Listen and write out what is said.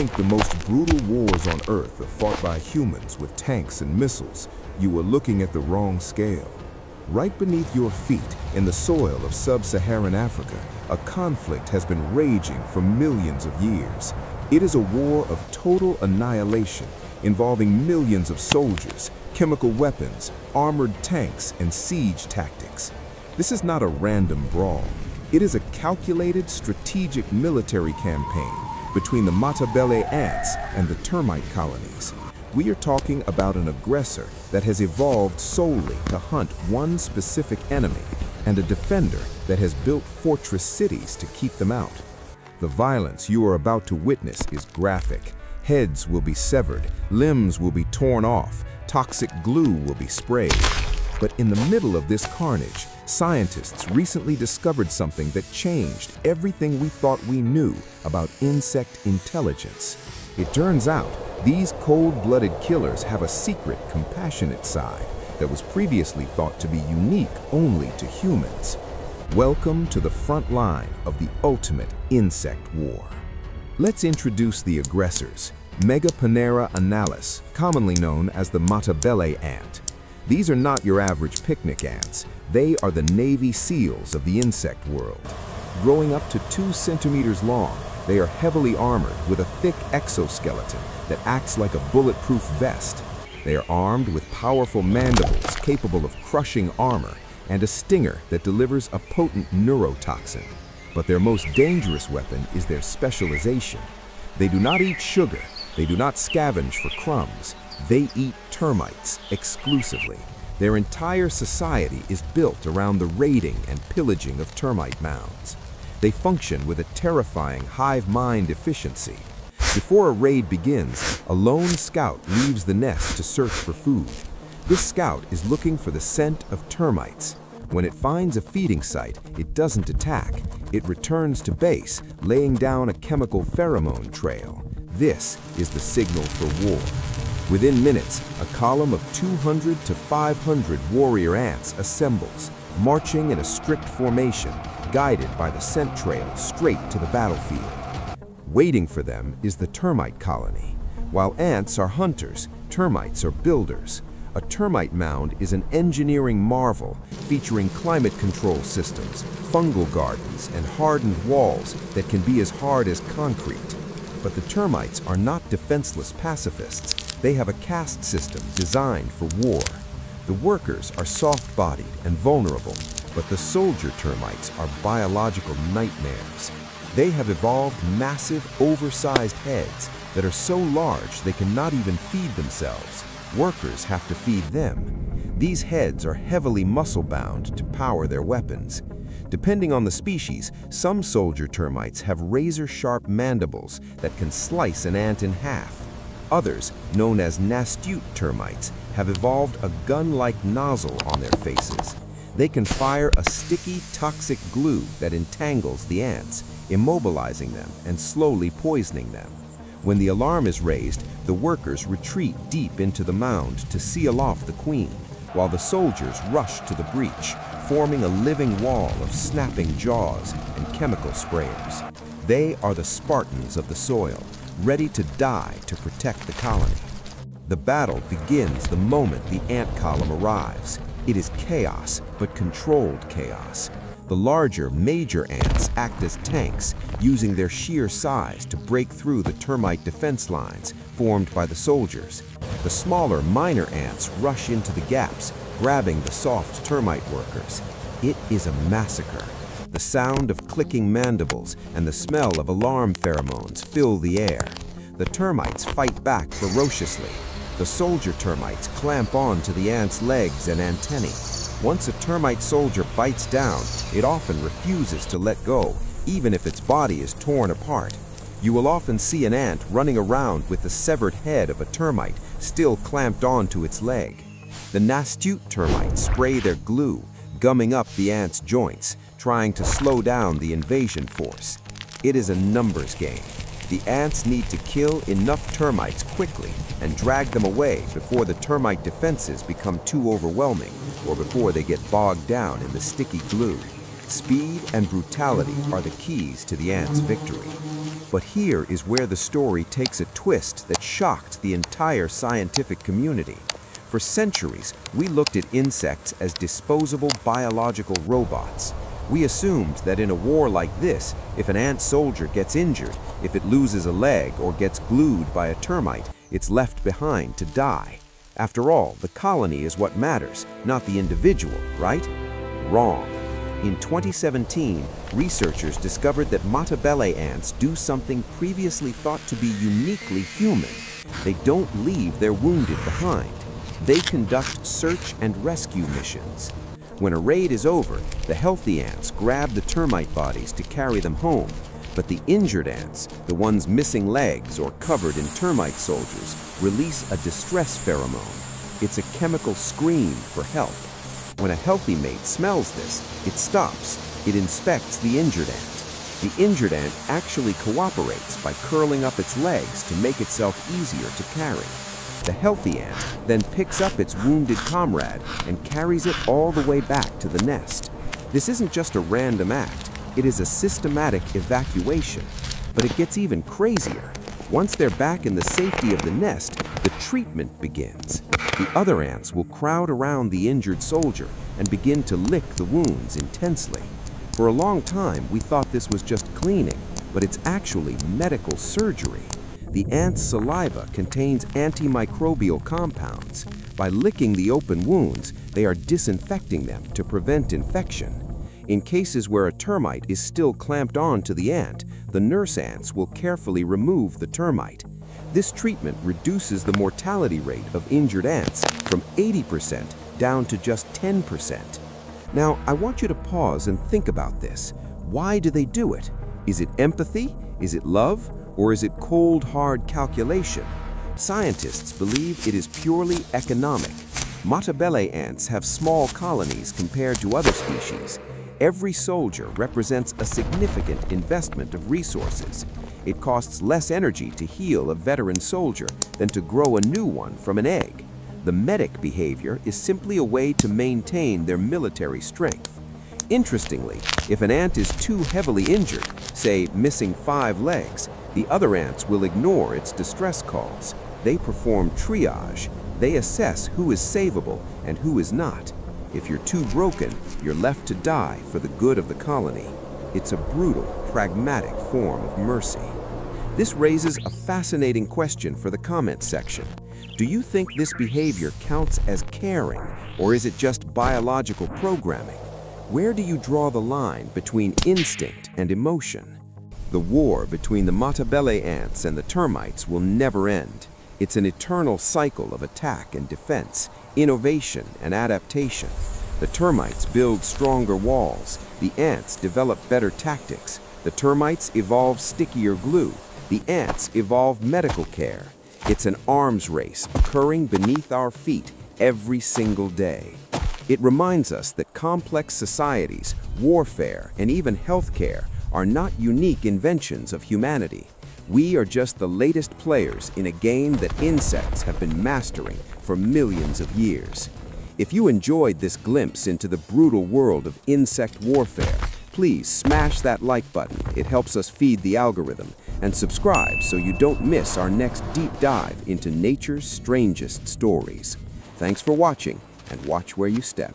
Think the most brutal wars on Earth are fought by humans with tanks and missiles, you are looking at the wrong scale. Right beneath your feet, in the soil of sub-Saharan Africa, a conflict has been raging for millions of years. It is a war of total annihilation, involving millions of soldiers, chemical weapons, armored tanks, and siege tactics. This is not a random brawl. It is a calculated, strategic military campaign between the Matabele ants and the termite colonies. We are talking about an aggressor that has evolved solely to hunt one specific enemy and a defender that has built fortress cities to keep them out. The violence you are about to witness is graphic. Heads will be severed, limbs will be torn off, toxic glue will be sprayed. But in the middle of this carnage, scientists recently discovered something that changed everything we thought we knew about insect intelligence. It turns out these cold-blooded killers have a secret, compassionate side that was previously thought to be unique only to humans. Welcome to the front line of the ultimate insect war. Let's introduce the aggressors, Megaponera analis, commonly known as the Matabele ant. These are not your average picnic ants. They are the Navy SEALs of the insect world. Growing up to two centimeters long, they are heavily armored with a thick exoskeleton that acts like a bulletproof vest. They are armed with powerful mandibles capable of crushing armor and a stinger that delivers a potent neurotoxin. But their most dangerous weapon is their specialization. They do not eat sugar, they do not scavenge for crumbs, they eat termites exclusively. Their entire society is built around the raiding and pillaging of termite mounds. They function with a terrifying hive mind efficiency. Before a raid begins, a lone scout leaves the nest to search for food. This scout is looking for the scent of termites. When it finds a feeding site, it doesn't attack. It returns to base, laying down a chemical pheromone trail. This is the signal for war. Within minutes, a column of 200 to 500 warrior ants assembles, marching in a strict formation, guided by the scent trail straight to the battlefield. Waiting for them is the termite colony. While ants are hunters, termites are builders. A termite mound is an engineering marvel featuring climate control systems, fungal gardens, and hardened walls that can be as hard as concrete. But the termites are not defenseless pacifists. They have a caste system designed for war. The workers are soft-bodied and vulnerable, but the soldier termites are biological nightmares. They have evolved massive, oversized heads that are so large they cannot even feed themselves. Workers have to feed them. These heads are heavily muscle-bound to power their weapons. Depending on the species, some soldier termites have razor-sharp mandibles that can slice an ant in half. Others, known as nasute termites, have evolved a gun-like nozzle on their faces. They can fire a sticky, toxic glue that entangles the ants, immobilizing them and slowly poisoning them. When the alarm is raised, the workers retreat deep into the mound to seal off the queen, while the soldiers rush to the breach, forming a living wall of snapping jaws and chemical sprayers. They are the Spartans of the soil, ready to die to protect the colony. The battle begins the moment the ant column arrives. It is chaos, but controlled chaos. The larger, major ants act as tanks, using their sheer size to break through the termite defense lines formed by the soldiers. The smaller, minor ants rush into the gaps, grabbing the soft termite workers. It is a massacre. The sound of clicking mandibles and the smell of alarm pheromones fill the air. The termites fight back ferociously. The soldier termites clamp on to the ant's legs and antennae. Once a termite soldier bites down, it often refuses to let go, even if its body is torn apart. You will often see an ant running around with the severed head of a termite still clamped onto its leg. The nasute termites spray their glue, gumming up the ant's joints, trying to slow down the invasion force. It is a numbers game. The ants need to kill enough termites quickly and drag them away before the termite defenses become too overwhelming or before they get bogged down in the sticky glue. Speed and brutality are the keys to the ants' victory. But here is where the story takes a twist that shocked the entire scientific community. For centuries, we looked at insects as disposable biological robots. We assumed that in a war like this, if an ant soldier gets injured, if it loses a leg or gets glued by a termite, it's left behind to die. After all, the colony is what matters, not the individual, right? Wrong. In 2017, researchers discovered that Matabele ants do something previously thought to be uniquely human. They don't leave their wounded behind. They conduct search and rescue missions. When a raid is over, the healthy ants grab the termite bodies to carry them home, but the injured ants, the ones missing legs or covered in termite soldiers, release a distress pheromone. It's a chemical scream for help. When a healthy mate smells this, it stops. It inspects the injured ant. The injured ant actually cooperates by curling up its legs to make itself easier to carry. The healthy ant then picks up its wounded comrade and carries it all the way back to the nest. This isn't just a random act, it is a systematic evacuation. But it gets even crazier. Once they're back in the safety of the nest, the treatment begins. The other ants will crowd around the injured soldier and begin to lick the wounds intensely. For a long time, we thought this was just cleaning, but it's actually medical surgery. The ant's saliva contains antimicrobial compounds. By licking the open wounds, they are disinfecting them to prevent infection. In cases where a termite is still clamped on to the ant, the nurse ants will carefully remove the termite. This treatment reduces the mortality rate of injured ants from 80% down to just 10%. Now, I want you to pause and think about this. Why do they do it? Is it empathy? Is it love? Or is it cold, hard calculation? Scientists believe it is purely economic. Matabele ants have small colonies compared to other species. Every soldier represents a significant investment of resources. It costs less energy to heal a veteran soldier than to grow a new one from an egg. The medic behavior is simply a way to maintain their military strength. Interestingly, if an ant is too heavily injured, say missing five legs, the other ants will ignore its distress calls. They perform triage. They assess who is savable and who is not. If you're too broken, you're left to die for the good of the colony. It's a brutal, pragmatic form of mercy. This raises a fascinating question for the comments section. Do you think this behavior counts as caring, or is it just biological programming? Where do you draw the line between instinct and emotion? The war between the Matabele ants and the termites will never end. It's an eternal cycle of attack and defense, innovation and adaptation. The termites build stronger walls, the ants develop better tactics, the termites evolve stickier glue, the ants evolve medical care. It's an arms race occurring beneath our feet every single day. It reminds us that complex societies, warfare, and even healthcare are not unique inventions of humanity. We are just the latest players in a game that insects have been mastering for millions of years. If you enjoyed this glimpse into the brutal world of insect warfare, please smash that like button. It helps us feed the algorithm. And subscribe so you don't miss our next deep dive into nature's strangest stories. Thanks for watching, and watch where you step.